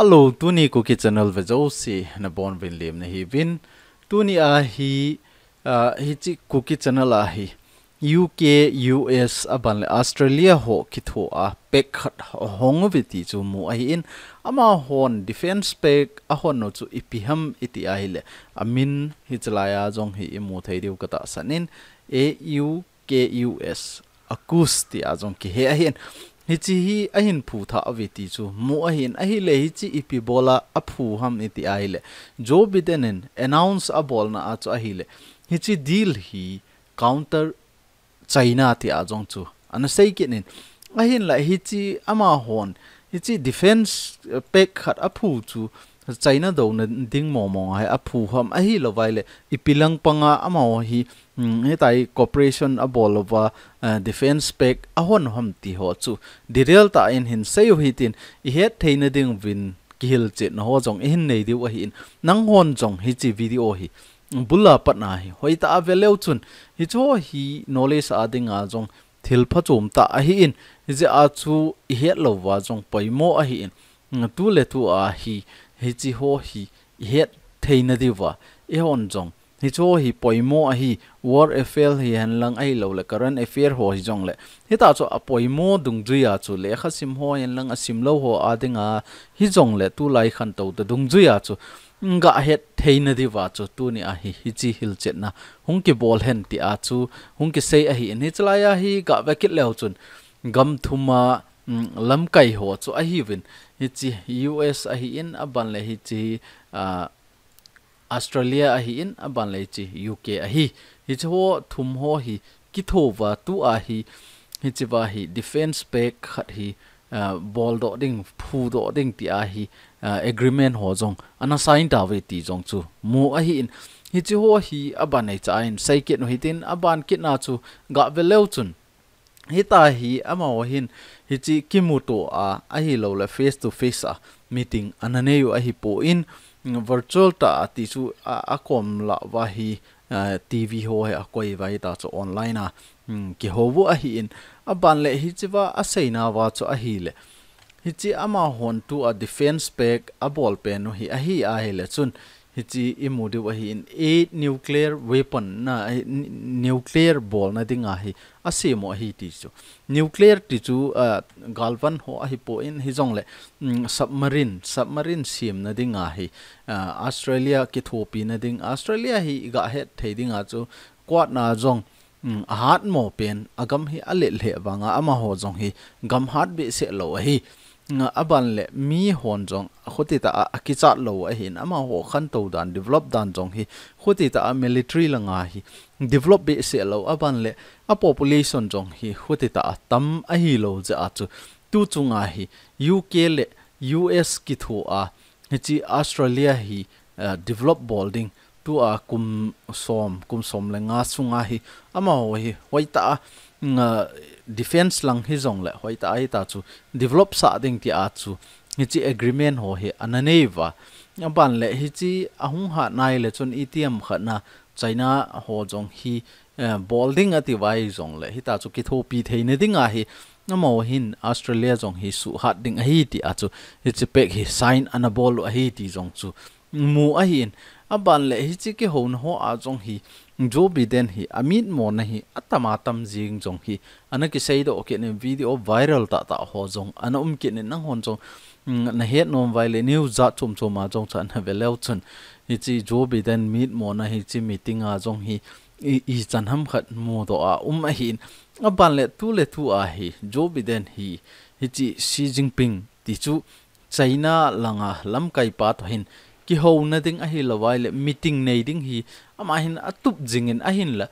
Hello, tuni cookie channel vejosi na bon vin lim na hi vin. Tuni a hi uh, hi chi cookie channel a hi. UK, US aban le Australia ho ki kitho a pek khat hong vi ti chu mu a hi in ama hon defense pek a hon no chu ipiham iti a hi le. amin hi chalaya jong hi imu thei diu kata sanin AUKUS akusti a jong ki he a hin hichi hi ahin phu tha aveti chu mu ahin ahi le hichi ipi bola aphu ham iti ahile jo bidenen announce a bolna a chu ahile hichi deal hi counter china ti ajong chu ana sei kinin ahin la hichi ama hon hichi defense pek khat aphu chu china do na ding mo mo hai aphu ham ahi lo waile ipilang panga ama hi Hmm, he tai cooperation a bol uh, defense Pack, a hon ham ti ho chu. Direl ta in hin sei hi tin. I het theina ding win kihil che no ho jong in nei diu hi in. Nang hon jong hi chi video hi. Bulla patna hi. Hoi ta aveleu chun. Hi cho hi knowledge a ding a jong thil pha chum ta a hi in. Je a chu i het lo wa jong paimo a hi in. Tu le tu a hi. Hi chi ho hi. Het theina diwa e hon jong hi cho hi poimo a hi war afel hi han lang ai lo le current affair ho hi jong le. Hi ta cho a poimo dung juya chu le. Kha sim ho yan lang a sim lo ho a dinga hi jong le. Tu lai khan to ta dung juya chu. Nga het theina di wa chu. Tu ni a hi hi chi hil chet na. Hung ki bol hen ti a chu. Hung ki sei a hi ni chala ya hi ga ve kit leo chun. Gam thuma mm, lam kai ho chu a hi win. Hi chi us a hi in a ban le hi chi, a Australia a hi in aban chi UK a hi cho thum ho hi ki tho wa tu a hi hi chi wa hi defense spec khat hi ball do ding phu do ding ti a hi agreement ho jong ana sign ta we ti jong chu mu a hi in hi chi hi aban nei cha in sai ke no hi tin aban kit na chu ga ve leu chun hi ta hi ama wa hin hi chi ki mu to a a hi lo le face to face a meeting anane yu a hi po in virtual ta ti chu a kom la wa hi tv ho he a koi vai ta chu online a ki ho bu a hi in a ban le hi chiwa a seina wa chu a hi le hi chi ama hon tu a defense pack a ball pen no hi a hi a he le chun hi chi imudi wa hi in a nuclear weapon na nuclear ball na dinga hi ase mo hi ti chu nuclear ti chu galvan ho hi po in hi jong le submarine submarine sim na dinga hi australia ki thopi na ding australia hi ga het thei dinga chu kwat na jong hat mo pen agam hi ale le wanga ama ho jong hi gam hat be se lo hi nga aban le mi hon jong khoti ta akichat lo a hin ama ho khan to dan develop dan jong hi khoti ta a military langa hi develop be se lo aban le a population jong hi khoti ta a tam a hi lo ja a chu tu chunga hi uk le us ki thu a chi australia hi develop building tu a kum som kum som le nga sunga hi. Ama ho hi hoita nga defense lang hi zong le, hoi ta ai ta chu, develop sa ding ti a chu. Hi chi agreement ho hi ananeva ban le, hi chi ahung ha nai le chon etm khana china ho jong hi eh, bolding ati wai zong le. Hi ta chu ki tho pi theine ding a hi. Namo hin australia jong hi su hat ding a hi ti a chu. Hi chi pek hi sign anabol a hi ti jong chu. Mu a hin aban le hi chi ki hon ho a jong hi jo bi den hi, amit mo na hi atama tam jing jong hi. Ana ki sei do ke ne video viral ta ta ho jong ana um ke ne nang hon jong mm, na het nom vai le new za chum chum ma jong chan ha veleu chun. Hi chi jo bi den meet mo na hi, chi meeting a jong hi, i chan ham khat mo do a um a hin aban ban le tu le tu a hi jo bi den hi hi chi Xi Jinping, ti chu China langa lam kai pa to hin ki ho na ding a hi lawai le meeting nei ding hi ama hin atup jingin a hin la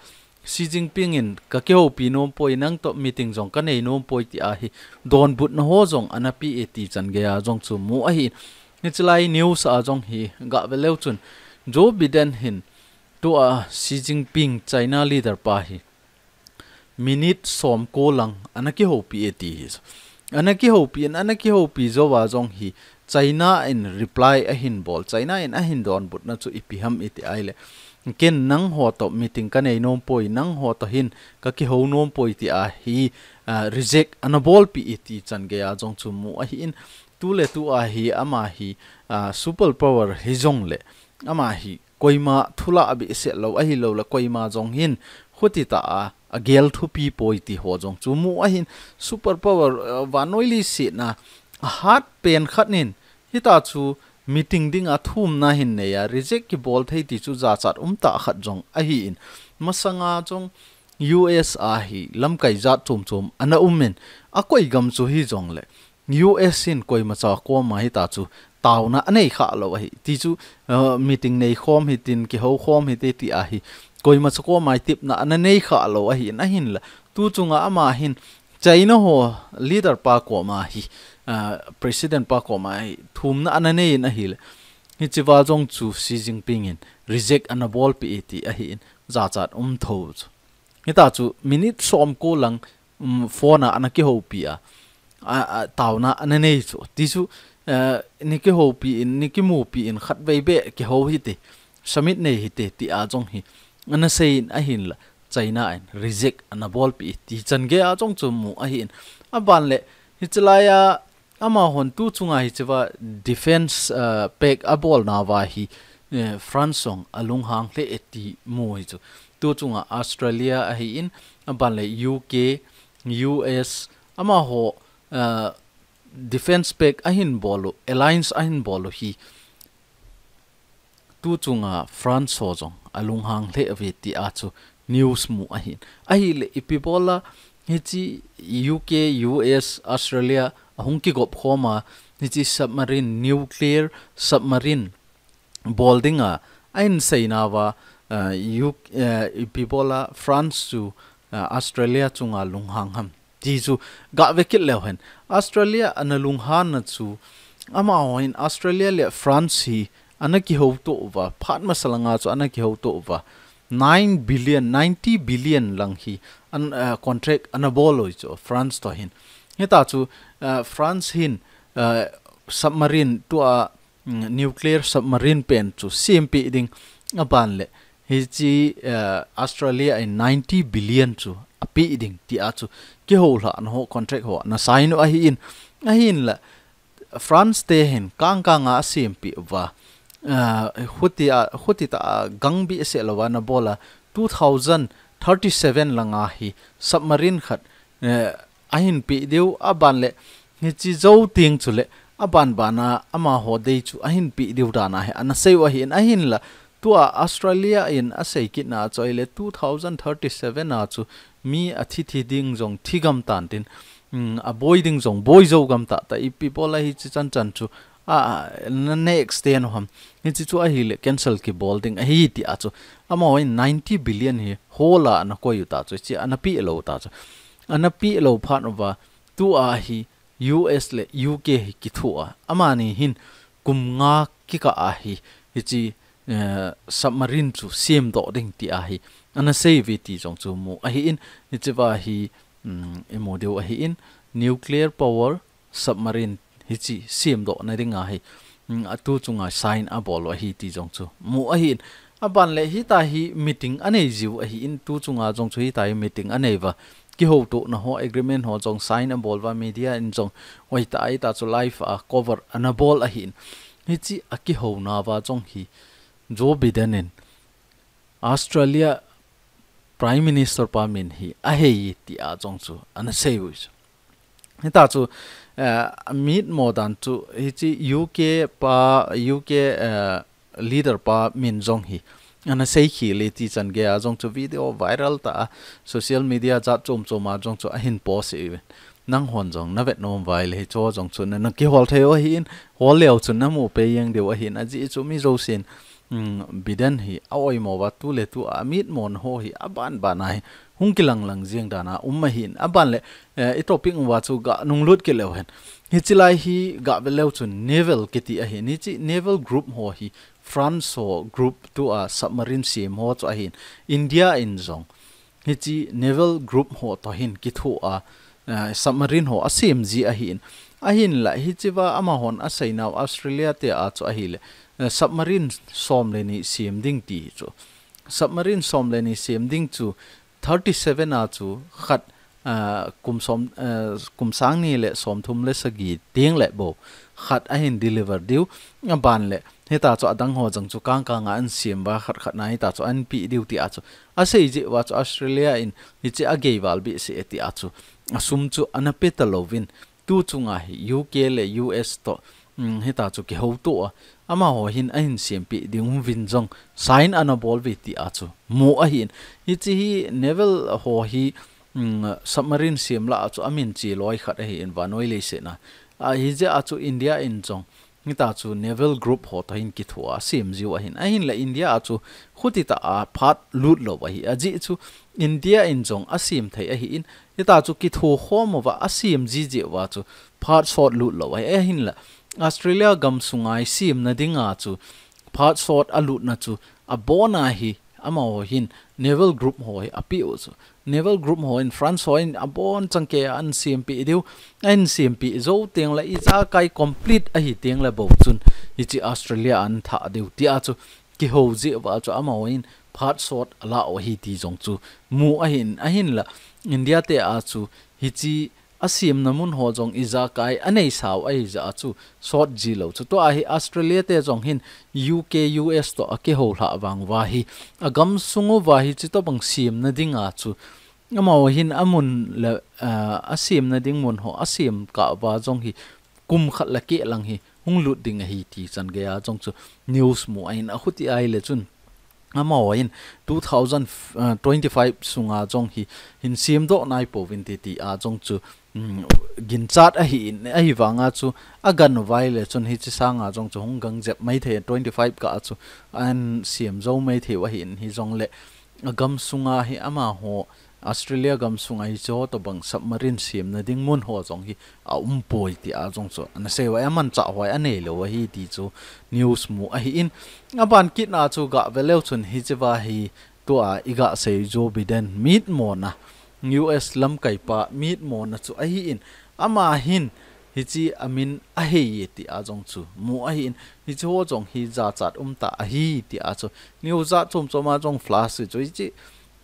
Xi Jinping in ka ke ho pi nom poi nang to meeting jong ka nei nom poi ti a hi don but na ho jong ana pi e ti chan ge a jong chu mu a hi ni chlai news a jong hi ga ve leu chun Joe Biden hin to a Xi Jinping China leader pa hi minute som ko lang ana ki ho pi e ti hi ana ki ho pi ana ki ho pi zo wa jong hi चाहिँ reply अहिन् बोल्नाइन अहि दोन् बुद् इते अहिले किन नङ हो तिटिङ कने नो पोइ नो त हिन् ककिहौ नो पोटि आहि रिजे अनबोल पिइटि चन्गे जोचु मु अहि तुले तु आुपर पावर हिजोले हि कोइमाुलाबे लो अहिले कोइमा जो हिन् हुचु मु अहि सूपर पावर वानोली सेट नात पे खन् hi ta chu meeting ding a thum na hin ne ya reject ki bol thei ti chu za chat um ta khat jong a hi in. Masanga chong US a hi. Lam kai za chum chum ana umen a koi gam chu hi jong le. US in koi ma cha ko ma hi ta chu taw na anei kha lo hi. Ti chu uh, meeting nei khom hi tin, ki ho khom hi te ti a hi. Koi ma cha ko mai tip na anh ấy kha lo hi. Na hin la tu chunga ama hin. China ho leader pa ko ma hi president pa ko ma hi thum na anane in a hil hi chiwa jong chu Xi Jinping in reject an a ball pe ti a hi in za chat um tho chu. Ni ta chu minute som ko lang um, phone na anaki ho pi a taw na anane chu. Ti chu ni ke ho pi in ni ki mu pi in khat ve be ke ho hi te summit nei hi te ti a jong hi ana in a hin la. China in reject ana bol pi ti chan ge a chong chu mu a hin. A ban le hi ama hon tu chunga hi chewa defense pack a ball na wa hi e, france song alung hang le eti mu hi chu. Tu chunga australia a hi in a ban le uk us ama ho defense spec ahin bolu alliance ahin bolu hi. Tu chunga france ho jong alung hang le e ave ti a chu. News mu ahin. Ahi le ipibola hi chi uk us australia ahung ki gop khoma ni chi submarine nuclear submarine boldinga ain seina wa eh, uk eh, ipibola france chu eh, australia chunga lunghang ham. Ti chu ga vekil le hen australia analung han na chu, ama hoin australia le france hi anaki ho to wa, phat ma salanga chu anaki ho to wa. 9 billion 90 billion lang hi. An uh, contract anabolo cho france to hin. Heta chu uh, france hin uh, submarine to a uh, nuclear submarine pen chu cmp ding aban le. Hi chi uh, australia in 90 billion chu api ding ti a chu. Ke ho la an ho contract ho na sign a hi in. A hin la france te hen kang kang a cmp wa. Ờ, huti a huti ta ờ, gang se lawa na bola. 2037 langa hi, submarine khat eh, ahin pi deu, aban le, ni chi zo ting chu le bana ama ho dei chu, ahin pi deu dana he, ana sei wa hin ahin la, tua australia in a sei ki na choile 2037 na chu, mi a thi ding jong thigam tan tin mm, a boy ding jong boy zo gam ta ta i people la hi chi chan chan chu a next day no ham ni chi chu a hi le cancel ki bol ding a hi ti a chu ama oi 90 billion hi hola na ko yu ta chu chi ana pi lo ta chu ana pi lo pha no wa tu a hi US le UK hi ki thu a ama ni hin kum nga ki ka a hi hi chi submarine chu sem do ding ti a hi ana save ti jong chu mu a hi in ni chi wa hi emo deu a hi in nuclear power submarine hi chi siam do na ringa hi mm, atu chunga sign a bol bolo hi ti jong chu. Mu a hin aban le hi ta hi meeting ane jiu a hi in tu chunga jong chu hi ta hi meeting ane va ki ho to na ho agreement ho jong sign a bol wa media in jong wai ta ai ta chu life a cover an a bol a hin. Hi chi a ki ho na wa jong hi jo bidanen australia prime minister pa min hi a hei ti a jong chu an sei wi ta chu meet more than chu hi chi UK pa UK uh, leader pa min jong hi ana sei khi le ti chan ge a jong chu video viral ta social media cha chom chom ma jong chu a hin post even. Nang hon jong na vet nom vai le cho jong chu na ki hol theo hin hol leo chu na mu pe yang de wa hin a ji chu mi zo sin biden hi awai mo wa tu le tu amit mon ho hi aban banai hung kilang lang jiang dana umma hin aban le e topic wa chu ga nung lut ke lewhen hi chilai hi ga belew chu naval kiti ti a hi ni chi naval group ho hi france ho group tu a submarine sim ho chu a hin india in zong. Hi chi naval group ho to hin ki thu a submarine ho a sim ji a hin a hin la hi chiwa ama hon a sainaw australia te a chu a hi le submarine som le ni siam ding ti chu. Submarine som le ni siam ding chu 37 a chu khat kum som kum sang ni le som thum le sagi tiang le bo. Khat a hin deliver diu ban le. He ta cho adang ho jang chu kang kang an siam ba khat khat nai ta cho an pi diu ti a chu. A sei ji wa chu australia in, ni chi a gei wal bi se ti a chu. Asum chu anapeta lovin tu chunga hi uk le us to he ta chu ki ho to ama ho hin a hin siam pi ding vin jong sign an a ball vi ti a chu. Mu a hin hi chi hi nevel ho hi submarine siam la chu. Amin chi loi khat a hi in vanoi le se na a hi je a chu india in jong ni ta chu nevel group ho ta hin ki thua sim jiu a hin a à, hin la india a chu. Khuti ta a phat lut lo wa à, hi a ji chu india in jong a à, sim thai a hi in ni ta chu ki thu kho mo wa a sim ji ji wa chu. Phat short lut lo wa a hin la australia gam sungai sim na dinga chu phat sort alut na chu, a bona hi ama ho hin, naval group hoi api o chu. Naval group ho in france ho in abon changke an cmp diu, an cmp zo teng la icha kai complete a hi teng la bo chun. Hi chi australia an tha diu ti a chu, ki ho ji wa chu ama ho in phat sort ala o hi ti jong chu. Mu a hin a hin la, india te a chu, hi chi asim namun ho jong iza kai, anei saw ai za chu short ji lo chu. To a hi australia te jong hin uk us to ake ho hla wang wa hi agam sungu wa hi chi to bang sim na dinga chu. Amaw hin amun la asim na ding mun ho, asim ka wa jong hi, kum khat la ke lang hi, hung lut ding hi ti chan ge a jong chu. News mu ain a khuti ai le chun amaw in 2025 sunga chong hi, hin sim do nai po vin ti ti a chong chu mm, gin chat a hi a hi wanga chu, a gan vai le chun hi chi sanga chong chu hong gang jep mai the 25 ka chu, an sim zo mai the wa hin hi jong le agam sunga hi ama ho Australia gam sungai cho to bang submarine sim na ding mun ho jong hi a um poi ti a jong cho an se wa man cha hoi ane lo wa hi ti chu news mu a hi in. A ban kit na chu ga veleu chun hi chewa hi to a iga se Joe Biden meet mo na. US lam kai pa meet mo na chu a hi in. Ama hin hi chi amin a he ye ti a jong chu mu a hin hi chu ho jong hi za chat um ta a hi ti a chu. New za chom choma jong flash chu chi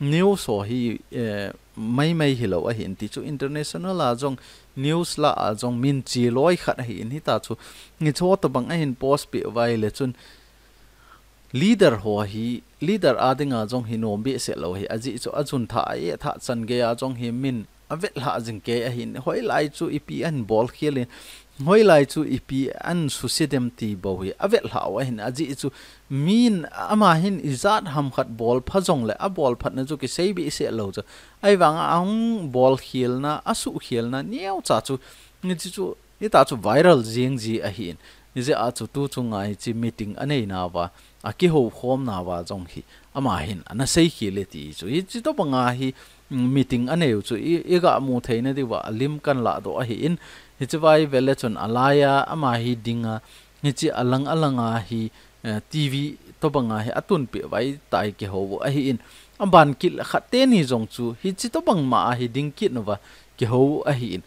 news so eh, hi mai mai hi lo a hin ti chu international a jong news la a jong min chi loi khat hi in hi ta chu ngi cho to bang a hin post pi vai le chun, leader ho hi, leader a dinga jong hi nom bi se lo hi aji chu ajun tha e tha chan ge a jong hi min avet la jing ke a hin. Hoi lai chu ipi an ball khialin hoi lai chu ipi an su sidem ti bo hi. Avet la wa hin. Aji chu, min, ama hin izat ham khat ball phajong le. A ball phat na chu ki sei bi se lo chu ai wang ang ball khil na asu khil na niau cha chu. Ni chu, ni ta chu viral jing ji a hin ni je a chu tu chu ngai chi meeting anei na wa, a ki ho khom na wa jong hi. Ama hin, ana sei khile ti chu. I chi to banga hi mm, meeting aneu chu. I ga mu theina di wa lim kan la do a hi in. Hi chi vai vele chun alaya ama hi dinga hi chi alang alanga hi e, tv to banga hi atun pe vai tai ke ho a hi in. Amban kil khate ni jong chu. Hi chi to bang ma hi ding kit no wa ke ho a hi in.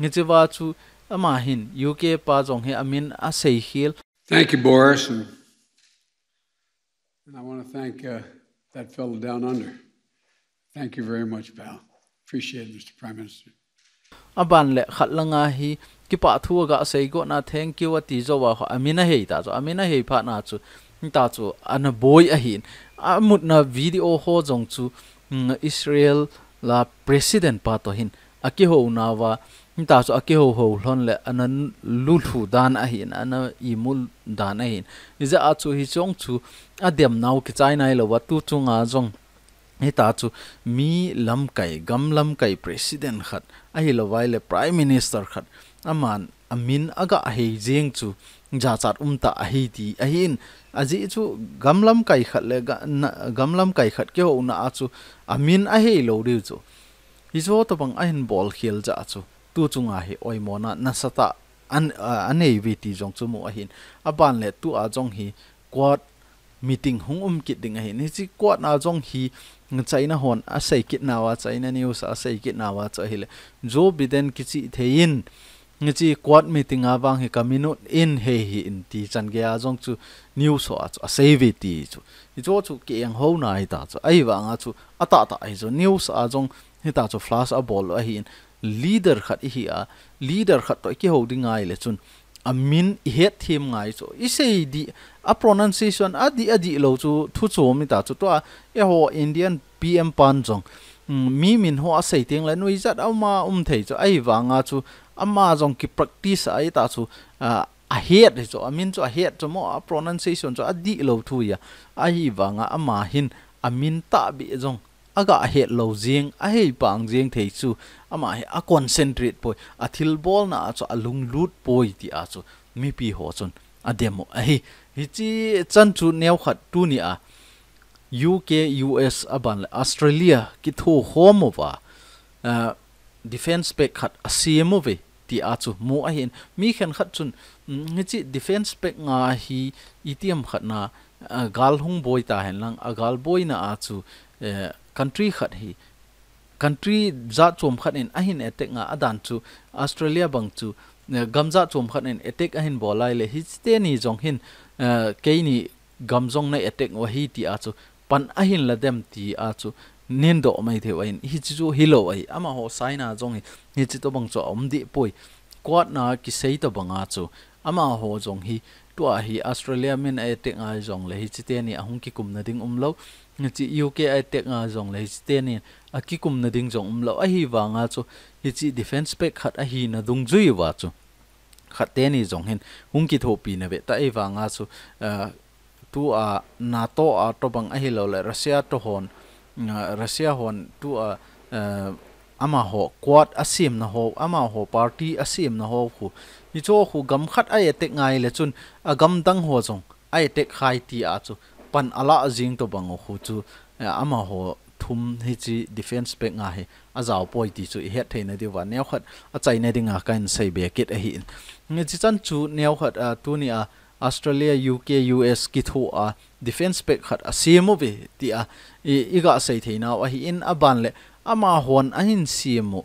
Ni chi wa chu ama hin uk pa jong he amin a sei hil thank you boris and, and i want to thank uh, that fellow down under. Thank you very much pal. Appreciate it mr prime minister. Aban le khat langa hi ki pa thu ga sei go na thank you ati zo wa amina hei ta zo. Amina hei pha na chu ta chu an boy a hin. Amut na video ho jong chu israel la president pa to hin. Aki ho na wa ta chu aki ho ho hlon le anan lu thu dan a hin ana đàn ấy. Hiện hin iza a chú hi chong chu điểm nào cái trái này là vật tu chunga jong à, ta chú mi lâm kai gam lâm kai president khát ấy là vai là prime minister khat aman, amin aga hei jeng chu ja chat um ta a thì ti a à aji chu gam lâm kai khat le gam lâm kai khat ke ho na a chu amin a hei lo ri chu hi zo to bang a bol khel ja dạ chu tu chunga hi oi mona na sata an uh, anei vi ti jong chu mu a hin aban le tu a jong hi quad meeting hung um kit ding a hin chi quad na jong hi China hon a sei kit na wa China news a sei kit na wa cha hil jo Biden kichi thein ngi chi quad meeting a wang hi kamino in he hi in ti chan ge a jong chu news so a sei vi ti chu i jo chu ke ang ho na i ta chu ai wa nga chu ata ta ai jo news a jong hi ta chu flash a bol a hin leader khat hi a. Leader khat toy ki ho ding ai le chun. Amin het him ngai so i say di, a pronunciation a di a di lo chu, thu chu mi ta chu to a. E ho indian pm pan jong hmm, mi min ho a sei ting la nui zat au ma um thei chu. Ai wa nga chu. Ama jong ki practice ai ta chu. A het cho amin cho a het chu mo. A pronunciation cho a di lo thu ya. Ai wa nga ama hin. Amin ta bi jong aga het lo jing a he pang jing thei chu ama he a concentrate poi. A thil bol na chu alung lut poi ti a chu mi pi ho chun a demo a hi hi chi chan chu neu khat tu ni a. UK US aban Australia ki thu homo wa defense pack khat a CMO ve ti a chu mu a hin mi khan khat chun. Mm, Ngi chi defense pack nga hi itiam khat na gal hung boy ta hen lang. A gal boy na a chu e, country khat hi. Country za chom khat in ahin attack nga adan chu, australia bang chu eh, gamza chom khat in attack ahin bolai le hi te ni jong hin eh, ke ni gamjong na attack wa hi ti a chu. Pan ahin la dem ti a chu. Nen do mai the wa in, hi chu hilo ai ama ho saina jong hi hi chi to bang chu om di poi. Kwat na ki sei to banga chu. Ama ho jong hi, tua hi australia min attack nga jong le hi chi te ni ahung ki kum na ding um lo chi UK ai tek nga zong le chi te ni a ki kum na ding zong um lo a hi wa nga chu hi chi defense pack khat a hi na dung zui wa chu khat te ni zong hin hung ki tho pi na ve ta e wa nga chu tu a nato a to bang a hi lo le russia to hon à, russia hon tu a ama ho quad asim na ho, ama ho party asim na ho khu. Ni cho khu gam khat ai tek ngai le chun. A gam dang ho zong ai tek khai ti a chu pan ala jing to bang khu chu eh, ama ho thum hi chi defense pe nga he a zaw poi ti chu he the na di wa neu khat a chai na dinga kan sei be kit a hi. Nge chi chan chu ne khat a tu ni a australia uk us ki thu a defense pe khat a cmo be ti a i ga sei the na a hi in a ban le. Ama hon a hin cmo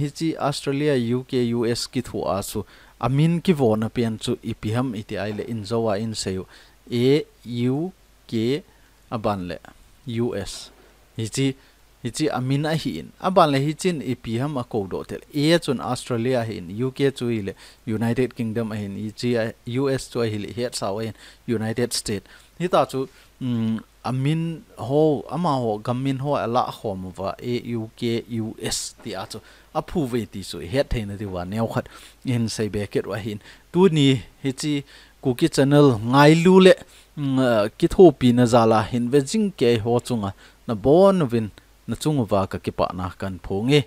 hi chi australia uk us ki thu a su amin ki vona pian chu ipiham iti ai le in zowa in sei e u ke aban le US hi chi hi chi amin hi in aban le hi chin e ham a ko do tel. E chun Australia hi in UK chu le United Kingdom hi in, hi chi US chu hi le he saw in United States. Hi ta chu mm, amin ho ama ho gamin ho ala khom wa e UK US ti a chu. A phu ve ti chu he thein ti wa neu khat. In sei be ket wa hin tu ni hi chi cookie channel, ngai lu le ki tho pi na zala hin ve jing ke ho chunga na bon vin na chung wa ka ki pa na kan phonge